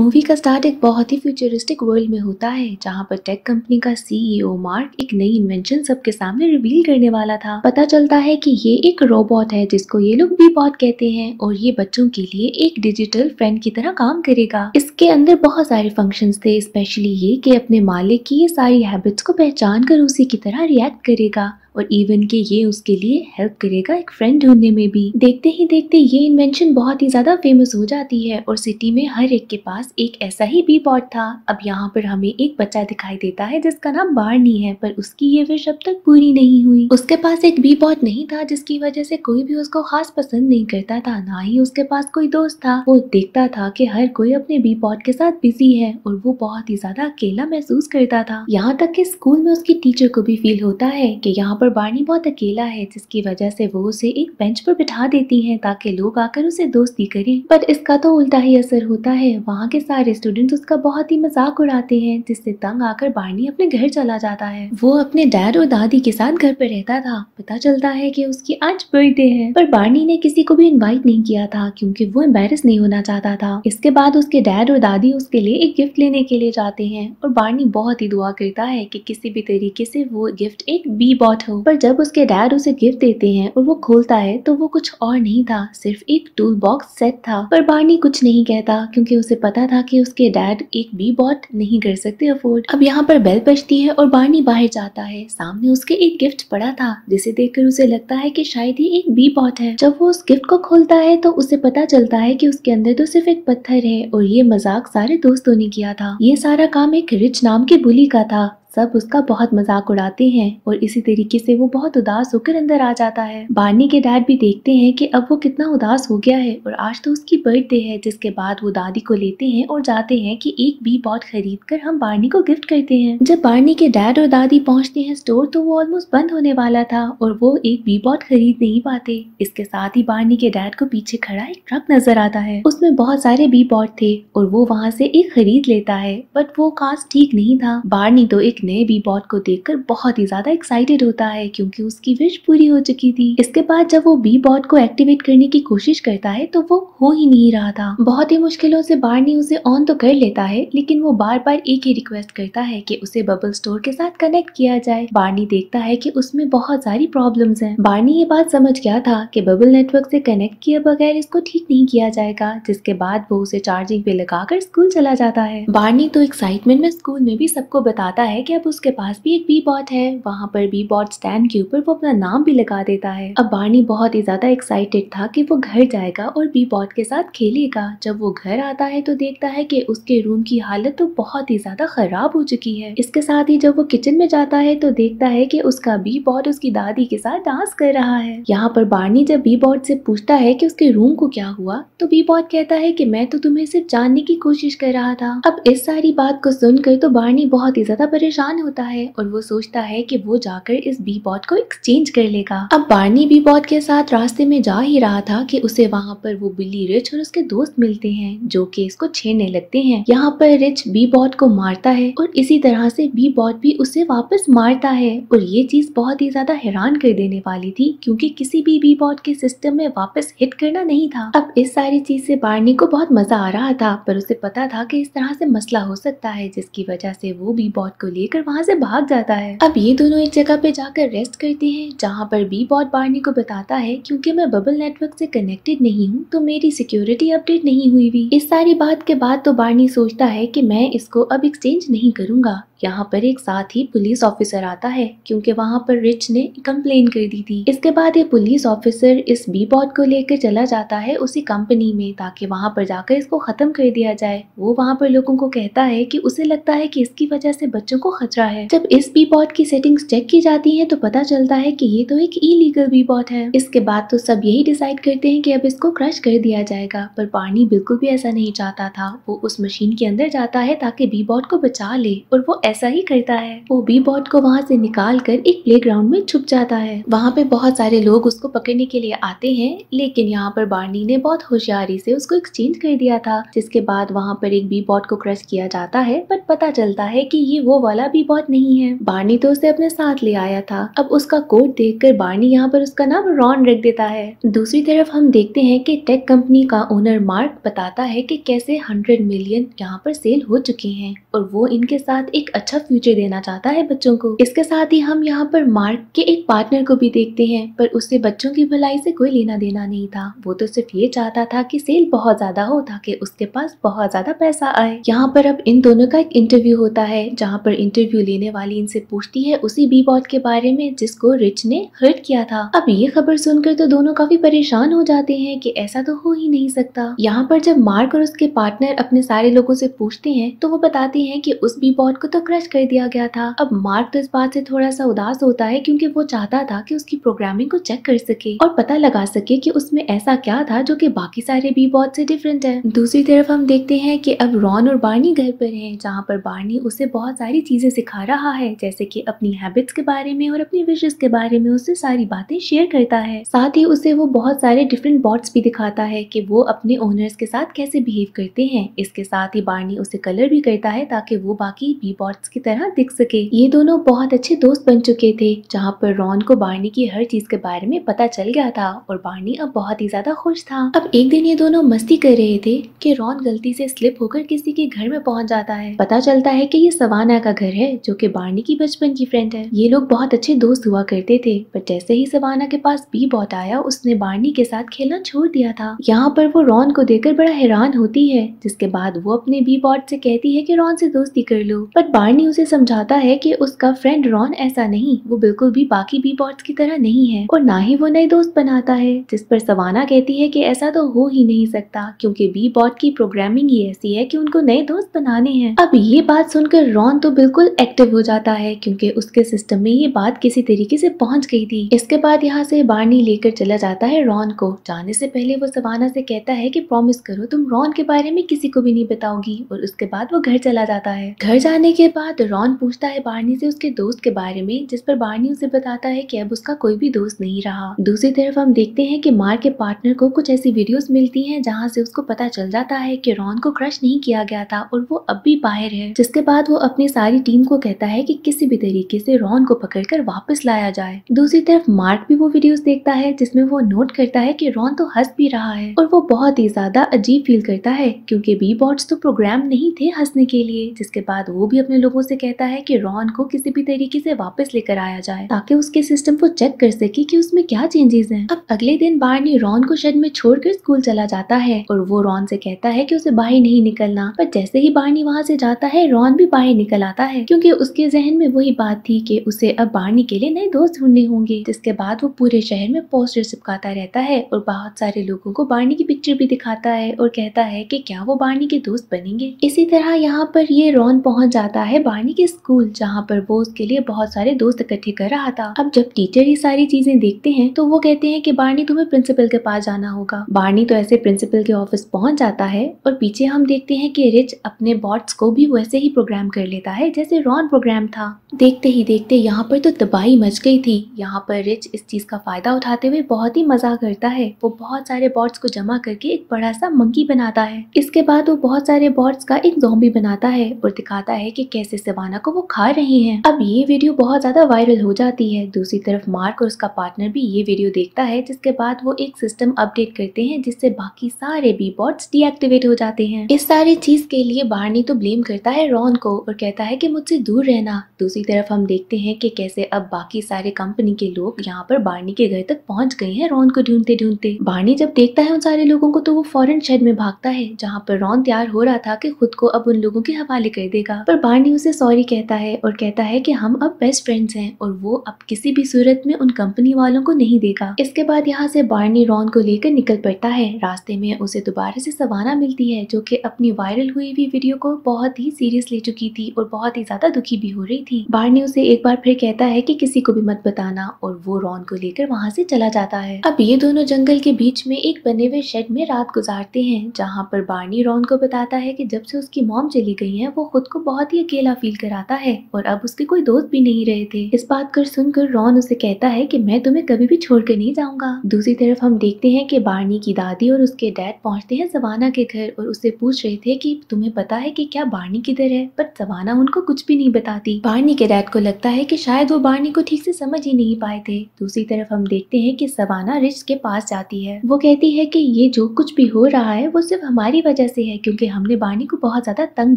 Movie का start एक बहुत ही फ्यूचरिस्टिक वर्ल्ड में होता है, जहाँ पर टेक कंपनी का सीईओ मार्क एक नई इन्वेंशन सबके सामने रिवील करने वाला था। पता चलता है कि ये एक रोबोट है, जिसको ये लोग भी बॉट कहते हैं, और ये बच्चों के लिए एक डिजिटल फ्रेंड की तरह काम करेगा। इसके अंदर बहुत सारे फ़ंक्शन थे स्पेशली ये की अपने मालिक की ये सारी हैबिट्स को पहचान कर उसी की तरह रिएक्ट करेगा। और इवन के ये उसके लिए हेल्प करेगा एक फ्रेंड ढूँढने में भी। देखते ही देखते ये इन्वेंशन बहुत ही ज़्यादा फ़ेमस हो जाती है और सिटी में हर एक के पास एक ऐसा ही बी पॉट था। अब यहाँ पर हमें एक बच्चा दिखाई देता है जिसका नाम बार्नी है, पर उसकी ये विश अब तक पूरी नहीं हुई। उसके पास एक बी पॉट नहीं था, जिसकी वजह से कोई भी उसको खास पसंद नहीं करता था, ना ही उसके पास कोई दोस्त था। वो देखता था कि हर कोई अपने बी पॉट के साथ बिज़ी है और वो बहुत ही ज़्यादा अकेला महसूस करता था। यहाँ तक कि स्कूल में उसकी टीचर को भी फील होता है कि यहाँ पर बानी बहुत अकेला है, जिसकी वजह से वो उसे एक बेंच पर बिठा देती हैं ताकि लोग आकर उसे दोस्ती करें। पर इसका तो उल्टा ही असर होता है। वहाँ के सारे स्टूडेंट्स उसका बहुत ही मज़ाक उड़ाते हैं, जिससे तंग आकर बानी अपने घर चला जाता है। वो अपने डैड और दादी के साथ घर पर रहता था। पता चलता है की उसकी आज बर्थडे है। पर बानी ने किसी को भी इन्वाइट नहीं किया था, क्योंकि वो एम्बेरस नहीं होना चाहता था। इसके बाद उसके डैड और दादी उसके लिए एक गिफ्ट लेने के लिए जाते हैं। और बानी बहुत ही दुआ करता है कि किसी भी तरीके से वो गिफ्ट एक बी बॉट हो। पर जब उसके डैड उसे गिफ्ट देते हैं और वो खोलता है तो वो कुछ और नहीं था, सिर्फ़ एक टूल बॉक्स सेट था। पर बार्नी कुछ नहीं कहता, क्योंकि उसे पता था कि उसके डैड एक बी बॉट नहीं कर सकते अफोर्ड अब यहाँ पर बेल बजती है और बार्नी बाहर जाता है। सामने उसके एक गिफ्ट पड़ा था, जिसे देखकर उसे लगता है कि शायद ही एक बी बॉट है। जब वो उस गिफ्ट को खोलता है तो उसे पता चलता है कि उसके अंदर तो सिर्फ़ एक पत्थर है, और ये मज़ाक सारे दोस्तों ने किया था। ये सारा काम एक रिच नाम के बुली का था। सब उसका बहुत मज़ाक उड़ाते हैं और इसी तरीके से वो बहुत उदास होकर अंदर आ जाता है। बार्नी के डैड भी देखते हैं कि अब वो कितना उदास हो गया है और आज तो उसकी बर्थडे है, जिसके बाद वो दादी को लेते हैं और जाते हैं कि एक बी बॉट खरीद कर हम बार्नी को गिफ्ट करते हैं। जब बार्नी के डैड और दादी पहुँचते हैं स्टोर तो वो ऑलमोस्ट बंद होने वाला था और वो एक बी बॉट खरीद नहीं पाते। इसके साथ ही बार्नी के डैड को पीछे खड़ा एक ट्रक नज़र आता है। उसमें बहुत सारे बी बॉट थे और वो वहाँ से एक खरीद लेता है, बट वो कास्ट ठीक नहीं था। बार्नी तो एक नए बी बॉट को देखकर बहुत ही ज़्यादा एक्साइटेड होता है क्योंकि उसकी विश पूरी हो चुकी थी। इसके बाद जब वो बी बॉट को एक्टिवेट करने की कोशिश करता है तो वो हो ही नहीं रहा था। बहुत ही मुश्किलों से बार्नी उसे ऑन तो कर लेता है, लेकिन वो बार बार एक ही रिक्वेस्ट करता है कि उसे बबल स्टोर के साथ कनेक्ट किया जाए। बार्नी देखता है कि उसमें बहुत सारी प्रॉब्लम्स हैं। बार्नी ये बात समझ गया था कि बबल नेटवर्क से कनेक्ट किए बगैर इसको ठीक नहीं किया जाएगा, जिसके बाद वो उसे चार्जिंग पे लगाकर स्कूल चला जाता है। बार्नी तो एक्साइटमेंट में स्कूल में भी सबको बताता है कि अब उसके पास भी एक बी बॉट है। वहाँ पर बी बॉट स्टैंड के ऊपर वो अपना नाम भी लगा देता है। अब बार्नी बहुत ही ज़्यादा एक्साइटेड था कि वो घर जाएगा और बी बॉट के साथ खेलेगा। जब वो घर आता है तो देखता है कि उसके रूम की हालत तो बहुत ही ज़्यादा खराब हो चुकी है। इसके साथ ही जब वो किचन में जाता है तो देखता है कि उसका बी बॉट उसकी दादी के साथ डांस कर रहा है। यहाँ पर बार्नी जब बी बॉट से पूछता है कि उसके रूम को क्या हुआ तो बी बॉट कहता है कि मैं तो तुम्हें सिर्फ़ जानने की कोशिश कर रहा था। अब इस सारी बात को सुनकर तो बार्नी बहुत ही ज़्यादा परेशान होता है और वो सोचता है कि वो जाकर इस बी बॉट को एक्सचेंज कर लेगा। अब बार्नी बी बॉट के साथ रास्ते में जा ही रहा था कि उसे वहाँ पर वो बिल्ली रिच और उसके दोस्त मिलते हैं, जो कि इसको छेड़ने लगते हैं। यहाँ पर रिच बी बॉट को मारता है और इसी तरह से बी बॉट भी उसे वापस मारता है और ये चीज़ बहुत ही ज़्यादा हैरान कर देने वाली थी, क्योंकि किसी भी बी बॉट के सिस्टम में वापस हिट करना नहीं था। अब इस सारी चीज़ से बार्नी को बहुत मज़ा आ रहा था, पर उसे पता था कि इस तरह से मसला हो सकता है, जिसकी वजह से वो बी बॉट को लेकर वहाँ से भाग जाता है। अब ये दोनों एक जगह पे जाकर रेस्ट करते हैं, जहाँ पर बी बॉट बार्नी को बताता है, क्योंकि मैं बबल नेटवर्क से कनेक्टेड नहीं हूँ तो मेरी सिक्योरिटी अपडेट नहीं हुई हुई इस सारी बात के बाद तो बार्नी सोचता है की मैं इसको अब एक्सचेंज नहीं करूँगा। यहाँ पर एक साथ ही पुलिस ऑफिसर आता है, क्योंकि वहाँ पर रिच ने कंप्लेन कर दी थी। इसके बाद ये पुलिस ऑफिसर इस बी बॉट को लेकर चला जाता है उसी कंपनी में, ताकि वहाँ पर जाकर इसको खत्म कर दिया जाए। वो वहाँ पर लोगों को कहता है कि उसे लगता है कि इसकी वजह से बच्चों को खतरा है। जब इस बी बॉट की सेटिंग्स चेक की जाती है तो पता चलता है की ये तो एक इलीगल बी बॉट है। इसके बाद तो सब यही डिसाइड करते हैं की अब इसको क्रश कर दिया जाएगा। पर पानी बिल्कुल भी ऐसा नहीं चाहता था। वो उस मशीन के अंदर जाता है ताकि बी बॉट को बचा ले और वो ऐसा ही करता है। वो बी बॉट को वहाँ से निकाल कर एक प्ले में छुप जाता है। वहाँ पे बहुत सारे लोग उसको पकड़ने के लिए आते हैं, लेकिन यहाँ पर बार्नी ने बहुत होशियारी से उसको एक्सचेंज कर दिया था, जिसके बाद वहाँ पर एक बी बॉट को क्रश किया जाता है। बट पता चलता है कि ये वो वाला भी बहुत नहीं है। बार्नी तो उसे अपने साथ ले आया था। अब उसका कोट देखकर बार्नी यहाँ पर उसका नाम रॉन रख देता है। दूसरी तरफ़ हम देखते हैं कि टेक कंपनी का ओनर मार्क बताता है कि कैसे हंड्रेड मिलियन यहाँ पर सेल हो चुके हैं और वो इनके साथ एक अच्छा फ्यूचर देना चाहता है बच्चों को। इसके साथ ही हम यहाँ पर मार्क के एक पार्टनर को भी देखते हैं, पर उससे बच्चों की भलाई से कोई लेना देना नहीं था। वो तो सिर्फ़ ये चाहता था कि सेल बहुत ज़्यादा हो ताकि उसके पास बहुत ज़्यादा पैसा आए। यहाँ पर अब इन दोनों का एक इंटरव्यू होता है, जहाँ पर इंटरव्यू लेने वाली इनसे पूछती है उसी बी बॉट के बारे में जिसको रिच ने हर्ट किया था। अब ये खबर सुनकर तो दोनों काफ़ी परेशान हो जाते हैं कि ऐसा तो हो ही नहीं सकता। यहाँ पर जब मार्क और उसके पार्टनर अपने सारे लोगों से पूछते हैं तो वो बताते हैं कि उस बी बॉट को तो क्रश कर दिया गया था। अब मार्क तो इस बात से थोड़ा सा उदास होता है क्योंकि वो चाहता था कि उसकी प्रोग्रामिंग को चेक कर सके और पता लगा सके कि उसमें ऐसा क्या था जो कि बाकी सारे बी बॉट से डिफरेंट है। दूसरी तरफ़ हम देखते हैं कि अब रॉन और बार्नी घर पर हैं, जहाँ पर बार्नी उसे बहुत सारी चीज़ें सिखा रहा है, जैसे कि अपनी हैबिट्स के बारे में और अपनी विशेष के बारे में उससे सारी बातें शेयर करता है। साथ ही उसे वो बहुत सारे डिफरेंट बॉट्स भी दिखाता है कि वो अपने ओनर्स के साथ कैसे बिहेव करते हैं। इसके साथ ही बार्नी उसे कलर भी करता है ताकि वो बाकी बी बॉट्स की तरह दिख सके। ये दोनों बहुत अच्छे दोस्त बन चुके थे, जहाँ पर रॉन को बार्नी की हर चीज़ के बारे में पता चल गया था और बार्नी अब बहुत ही ज़्यादा खुश था। अब एक दिन ये दोनों मस्ती कर रहे थे कि रॉन गलती से स्लिप होकर किसी के घर में पहुँच जाता है। पता चलता है कि ये सवाना का घर है, जो कि बार्नी की बचपन की फ्रेंड है। ये लोग बहुत अच्छे दोस्त हुआ करते थे, पर जैसे ही सवाना के पास बी बॉट आया, उसने बार्नी के साथ खेलना छोड़ दिया था। यहाँ पर वो रॉन को देखकर बड़ा हैरान होती है, जिसके बाद वो अपने बी बॉट से कहती है कि, रॉन से दोस्ती कर लो। पर बार्नी उसे समझाता है कि उसका फ्रेंड रॉन ऐसा नहीं, वो बिल्कुल भी बाकी बी बॉट्स की तरह नहीं है, और ना ही वो नए दोस्त बनाता है, जिस पर सवाना कहती है कि, ऐसा तो हो ही नहीं सकता, क्योंकि बी बॉट की प्रोग्रामिंग ही ऐसी है कि उनको नए दोस्त बनाने हैं। अब ये बात सुनकर रॉन तो बिल्कुल एक्टिव हो जाता है, क्योंकि उसके सिस्टम में ये बात किसी तरीके से पहुँच गई थी। इसके बाद यहाँ से बार्नी लेकर चला जाता है रॉन को। जाने से पहले वो सवाना से कहता है कि प्रॉमिस करो, तुम रॉन के बारे में किसी को भी नहीं बताओगी। और उसके बाद वो घर चला जाता है। घर जाने के बाद रॉन पूछता है बार्नी से उसके दोस्त के बारे में, जिस पर बार्नी उसे बताता है कि अब उसका कोई भी दोस्त नहीं रहा। दूसरी तरफ़ हम देखते हैं कि मार के पार्टनर को कुछ ऐसी वीडियोस मिलती हैं, जहाँ से उसको पता चल जाता है कि रॉन को क्रश नहीं किया गया था, और वो अब भी बाहर है, जिसके बाद वो अपनी सारी टीम को कहता है कि किसी भी तरीके से रॉन को पकड़कर वापस लाया जाए। दूसरी तरफ़ मार्क भी वो वीडियोस देखता है, जिसमें वो नोट करता है कि रॉन तो हंस भी रहा है। और वो बहुत ही ज़्यादा अजीब फील करता है, क्योंकि बी बॉट्स तो प्रोग्राम नहीं थे हंसने के लिए, जिसके बाद वो भी अपने लोगों से कहता है कि रॉन को किसी भी तरीके से वापस लेकर आया जाए, ताकि उसके सिस्टम को चेक कर सके कि उसमें क्या चेंजेस हैं। अब अगले दिन बार्नी रॉन को शेड में छोड़कर स्कूल चला जाता है, और वो रॉन से कहता है कि उसे बाहर नहीं निकलना। पर जैसे ही बार्नी वहाँ से जाता है, रॉन भी बाहर निकल आता है। क्योंकि उसके जहन में वही बात थी कि उसे अब बार्नी के लिए नए दोस्त ढूँढने होंगे। जिसके बाद वो पूरे शहर में पोस्टर चिपकाता रहता है और बहुत सारे लोगों को बार्नी की पिक्चर भी दिखाता है और कहता है कि क्या वो बार्नी के दोस्त बनेंगे। इसी तरह यहाँ पर ये रॉन पहुँच जाता है बार्नी के स्कूल जहाँ पर वो उसके लिए बहुत सारे दोस्त इकट्ठे कर रहा था। अब जब टीचर ये सारी चीज़ें देखते हैं तो वो कहते हैं कि बार्नी तुम्हें प्रिंसिपल के पास जाना होगा। बार्नी तो ऐसे प्रिंसिपल के ऑफ़िस पहुँच जाता है और पीछे हम देखते हैं कि रिच अपने बॉट्स को भी वैसे ही प्रोग्राम कर लेता है, जैसे रॉन प्रोग्राम था। देखते ही देखते यहाँ पर तो तबाही मच गई थी। यहाँ पर रिच इस चीज़ का फ़ायदा उठाते हुए बहुत ही मज़ा करता है। वो बहुत सारे बॉट्स को जमा करके एक बड़ा सा मंकी बनाता है। इसके बाद वो बहुत सारे बॉट्स का एक जोम्बी बनाता है और दिखाता है की कैसे सवाना को वो खा रहे हैं। अब ये वीडियो बहुत ज़्यादा वायरल हो जाती है। दूसरी तरफ़ मार्क और उसका पार्टनर भी ये वीडियो देखता है, जिसके बाद वो एक सिस्टम अपडेट करते हैं, जिससे बाकी सारे बी बॉट्स डीएक्टिवेट हो जाते हैं। इस सारी चीज़ के लिए बार्नी तो ब्लेम करता है रॉन को और कहता है कि मुझसे दूर रहना। दूसरी तरफ़ हम देखते हैं कि कैसे अब बाकी सारे कंपनी के लोग यहाँ पर बार्नी के घर तक पहुँच गए हैं रॉन को ढूंढते ढूंढते बार्नी जब देखता है उन सारे लोगों को तो वो फ़ौरन शेड में भागता है, जहाँ पर रॉन तैयार हो रहा था कि खुद को अब उन लोगों के हवाले कर देगा। पर बार्नी उसे सॉरी कहता है और कहता है की हम अब बेस्ट फ्रेंड्स हैं और वो अब किसी भी सूरत में उन कंपनी वालों को नहीं देगा। इसके बाद यहाँ से बार्नी रॉन को लेकर निकल पड़ता है। रास्ते में उसे दोबारा से सवाना मिलती है, जो कि अपनी वायरल हुई हुई वीडियो को बहुत ही सीरियस ले चुकी थी और बहुत ही ज़्यादा दुखी भी हो रही थी। बार्नी उसे एक बार फिर कहता है कि किसी को भी मत बताना और वो रॉन को लेकर वहाँ से चला जाता है। अब ये दोनों जंगल के बीच में एक बने हुए शेड में रात गुजारते हैं, जहाँ पर बार्नी रॉन को बताता है कि जब से उसकी मॉम चली गई है, वो खुद को बहुत ही अकेला फील कराता है और अब उसके कोई दोस्त भी नहीं रहे थे। इस बात कर सुनकर रॉन उसे कहता है कि मैं तुम्हें कभी भी छोड़ कर नहीं जाऊँगा। दूसरी तरफ़ हम देखते हैं कि बार्नी की दादी और उसके डैड पहुँचते हैं सवाना के घर और उससे पूछ रहे थे कि तुम्हें पता है कि क्या बार्नी किधर है? पर सवाना उनको कुछ कुछ भी नहीं बताती। बार्नी के डैड को लगता है कि शायद वो बार्नी को ठीक से समझ ही नहीं पाए थे। दूसरी तरफ़ हम देखते हैं कि सवाना रिच के पास जाती है। वो कहती है कि ये जो कुछ भी हो रहा है, वो सिर्फ़ हमारी वजह से है, क्योंकि हमने बार्नी को बहुत ज़्यादा तंग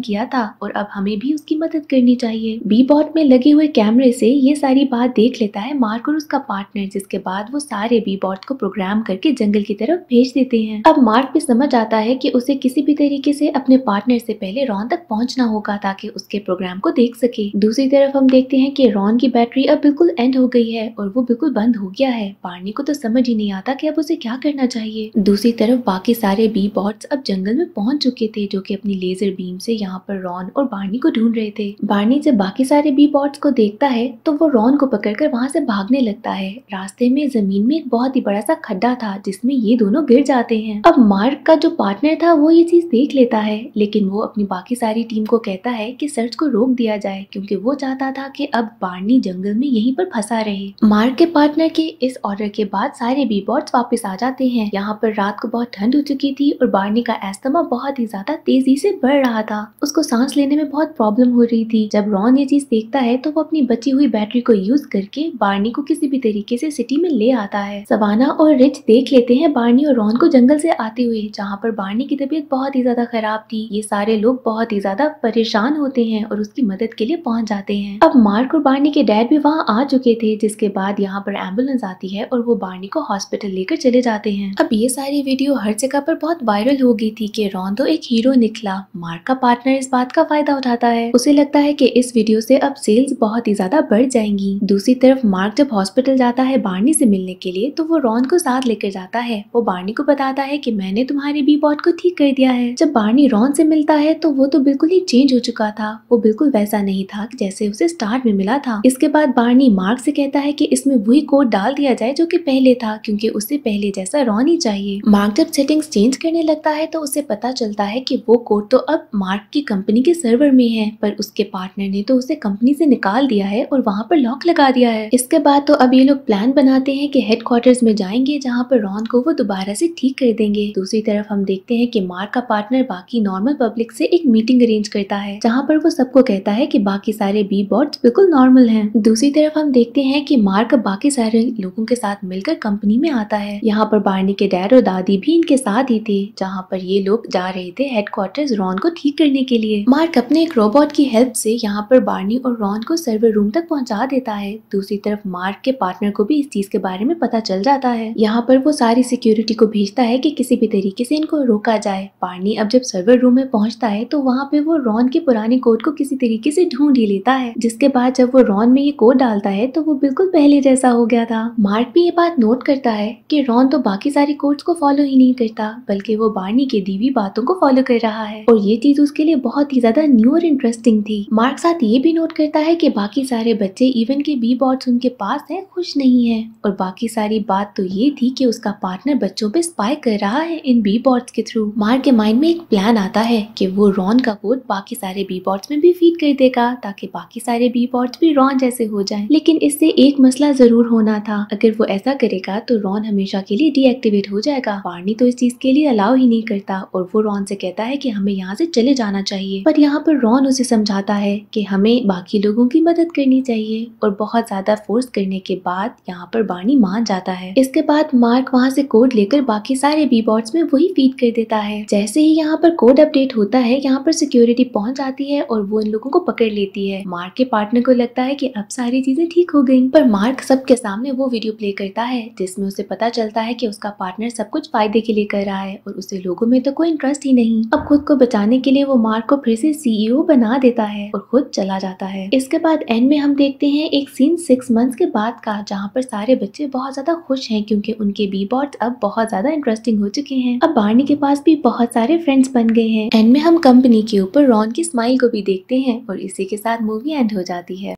किया था और अब हमें भी उसकी मदद करनी चाहिए। बी बॉट में लगे हुए कैमरे से ये सारी बात देख लेता है मार्क और उसका पार्टनर, जिसके बाद वो सारे बी बॉट को प्रोग्राम करके जंगल की तरफ़ भेज देते हैं। अब मार्क भी समझ आता है कि उसे किसी भी तरीके से अपने पार्टनर से पहले रॉन तक पहुँचना होगा, ताकि उसके प्रोग्राम को देख सके। दूसरी तरफ़ हम देखते हैं कि रॉन की बैटरी अब बिल्कुल एंड हो गई है और वो बिल्कुल बंद हो गया है। पार्नी को तो समझ ही नहीं आता कि अब उसे क्या करना चाहिए। दूसरी तरफ़ बाकी सारे बी बॉट्स अब जंगल में पहुँच चुके थे जो कि अपनी लेजर बीम से यहाँ पर रॉन और बार्नी को ढूंढ रहे थे। बार्नी जब बाकी सारे बी बॉट्स को देखता है तो वो रॉन को पकड़कर वहाँ से भागने लगता है। रास्ते में, ज़मीन में एक बहुत ही बड़ा सा खड्डा था, जिसमें ये दोनों गिर जाते हैं। अब मार्क का जो पार्टनर था, वो ये चीज़ देख लेता है, लेकिन वो अपनी बाकी सारी टीम को कहता है की सर्च को रोक दिया जाए, क्योंकि वो चाहता था कि अब बार्नी जंगल में यहीं पर फंसा रहे। मार्क के पार्टनर के इस ऑर्डर के बाद सारे बी बॉट्स वापस आ जाते हैं। यहाँ पर रात को बहुत ठंड हो चुकी थी और बार्नी का एस्तमा बहुत ही ज़्यादा तेज़ी से बढ़ रहा था। उसको सांस लेने में बहुत प्रॉब्लम हो रही थी। जब रॉन ये चीज़ देखता है तो वो अपनी बची हुई बैटरी को यूज़ करके बार्नी को किसी भी तरीके से सिटी में ले आता है। सवाना और रिच देख लेते हैं बार्नी और रॉन को जंगल से आते हुए, जहाँ पर बार्नी की तबीयत बहुत ही ज़्यादा खराब थी। ये सारे लोग बहुत ही ज़्यादा परेशान होते हैं और उसकी मदद के लिए पहुँच जाते हैं। अब मार्क और बार्नी के डैड भी वहाँ आ चुके थे, जिसके बाद यहाँ पर एंबुलेंस आती है और वो बार्नी को हॉस्पिटल लेकर चले जाते हैं। अब ये सारी वीडियो हर जगह पर बहुत वायरल हो गई थी कि तो एक हीरो निकला। मार्क का पार्टनर इस बात का फ़ायदा उठाता है। उसे लगता है कि इस वीडियो से अब सेल्स बहुत ही ज़्यादा बढ़ जाएँगी। दूसरी तरफ़ मार्क जब हॉस्पिटल जाता है बार्नी से मिलने के लिए तो वो रॉन को साथ लेकर जाता है। वो बार्नी को बताता है कि मैंने तुम्हारे बी बॉट को ठीक कर दिया है। जब बार्नी रॉन से मिलता है तो वो तो बिल्कुल ही चेंज हो चुका था। वो बिल्कुल वैसा नहीं था जैसे उसे स्टार्ट में मिला था। इसके बाद बार्नी मार्क से कहता है कि इसमें वही कोड डाल दिया जाए जो कि पहले था, क्योंकि उससे पहले जैसा रॉन चाहिए। मार्क जब सेटिंग्स चेंज करने लगता है तो उसे पता चलता है कि वो कोड तो अब मार्क की कंपनी के सर्वर में है, पर उसके पार्टनर ने तो उसे कंपनी से निकाल दिया है और वहाँ पर लॉक लगा दिया है। इसके बाद तो अब ये लोग प्लान बनाते हैं कि हेडक्वार्टर्स में जाएँगे, जहाँ पर रॉन को वो दोबारा से ठीक कर देंगे। दूसरी तरफ़ हम देखते हैं कि मार्क का पार्टनर बाकी नॉर्मल पब्लिक से एक मीटिंग अरेंज करता है, जहाँ पर वो सबको कहता है कि बाकी सारे बी बॉट्स बिल्कुल नॉर्मल हैं। दूसरी तरफ़ हम देखते हैं कि मार्क बाकी सारे लोगों के साथ मिलकर कंपनी में आता है। यहाँ पर बार्नी के डैड और दादी भी इनके साथ ही थे, जहाँ पर ये लोग जा रहे थे हेडक्वार्टर्स रॉन को ठीक करने के लिए। मार्क अपने एक रोबोट की हेल्प से यहाँ पर बार्नी और रॉन को सर्वर रूम तक पहुँचा देता है। दूसरी तरफ़ मार्क के पार्टनर को भी इस चीज़ के बारे में पता चल जाता है। यहाँ पर वो सारी सिक्योरिटी को भेजता है कि किसी भी तरीके से इनको रोका जाए। बार्नी अब जब सर्वर रूम में पहुँचता है तो वहाँ पे वो रॉन के पुराने कोट को किसी तरीके से ढूंढ ही लेता है। जिसके बाद जब वो रॉन में ये कोड डालता है तो वो बिल्कुल पहले जैसा हो गया था। मार्क भी ये बात नोट करता है कि रॉन तो बाकी सारे कोड्स को फॉलो ही नहीं करता, बल्कि वो बार्नी के दी हुई बातों को फॉलो कर रहा है। और ये चीज़ उसके लिए बहुत ही ज़्यादा न्यू और इंटरेस्टिंग थी। मार्क साथ ये भी नोट करता है की बाकी सारे बच्चे इवन के बी बॉट्स उनके पास है, खुश नहीं है। और बाकी सारी बात तो ये थी कि उसका पार्टनर बच्चों पे स्पाई कर रहा है इन बी बॉट्स के थ्रू मार्क के माइंड में एक प्लान आता है कि वो रॉन का कोड बाकी सारे बी बॉट्स में भी फ़ीड कर देगा ताकि बाकी सारे बी बॉट्स भी रॉन जैसे हो जाएँ। लेकिन इससे एक मसला ज़रूर होना था। अगर वो ऐसा करेगा तो रॉन हमेशा के लिए डीएक्टिवेट हो जाएगा। वार्नी तो इस चीज़ के लिए अलाउ ही नहीं करता और वो रॉन से कहता है कि हमें यहाँ से चले जाना चाहिए। पर यहाँ पर रॉन उसे समझाता है कि हमें बाकी लोगों की मदद करनी चाहिए और बहुत ज़्यादा फोर्स करने के बाद यहाँ पर बानी मान जाता है। इसके बाद मार्क वहाँ से कोड लेकर बाकी सारे बी बॉट्स में वही फ़ीड कर देता है। जैसे ही यहाँ पर कोड अपडेट होता है, यहाँ पर सिक्योरिटी पहुँच जाती है और वो इन लोगों को पकड़ लेती है। मार्क के पार्टनर को लगता है कि अब सारी चीज़ें ठीक हो गई। पर मार्क सबके सामने वो वीडियो प्ले करता है, जिसमें उसे पता चलता है कि उसका पार्टनर सब कुछ फ़ायदे के लिए कर रहा है और उसे लोगों में तो कोई इंटरेस्ट ही नहीं। अब खुद को बचाने के लिए वो मार्क को फिर से सीईओ बना देता है और खुद चला जाता है। इसके बाद एंड में हम देखते हैं एक सीन सिक्स मंथ्स के बाद का, जहाँ पर सारे बच्चे बहुत ज़्यादा खुश हैं क्योंकि उनके बी बॉट्स अब बहुत ज़्यादा इंटरेस्टिंग हो चुके हैं। अब बार्नी के पास भी बहुत सारे फ्रेंड्स बन गए हैं। एंड में हम कंपनी के ऊपर रॉन की स्माइल को भी देखते हैं और इसी के साथ मूवी एंड हो जाती है।